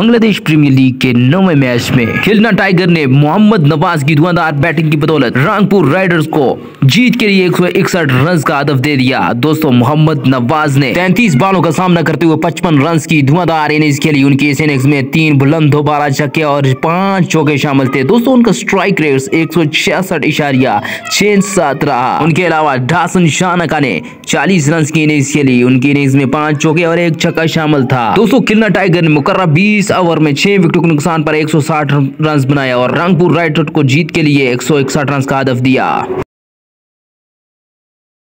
Bangladesh premiere league के नौवे match में खिलना टाइगर ने मोहम्मद नवाज़ की धुआंधार बैटिंग की बदौलत रंगपुर राइडर्स को जीत के लिए एक सौ इकसठ रन का हदफ दे दिया। दोस्तों, मोहम्मद नवाज़ ने तैंतीस बालों का सामना करते हुए पचपन रन की धुआंधार इनिंग्स खेली। उनकी इस इनिंग्स में तीन बुलंद दोबारा छक्के और पाँच चौके शामिल थे। दोस्तों, उनका स्ट्राइक रेट एक सौ छियासठ इशारिया छह सात रहा। उनके अलावा ढासन शाह ने चालीस रन की इनिंग्स खेली। उनकी इनिंग्स में पाँच चौके और एक छक्का शामिल था। दोस्तों किलना टाइगर ने मुकर्रा बीस ओवर में छह विकेटों के नुकसान पर 160 रन बनाया और रंगपुर राइटर को जीत के लिए एक सौ इकसठ रन का हदफ दिया।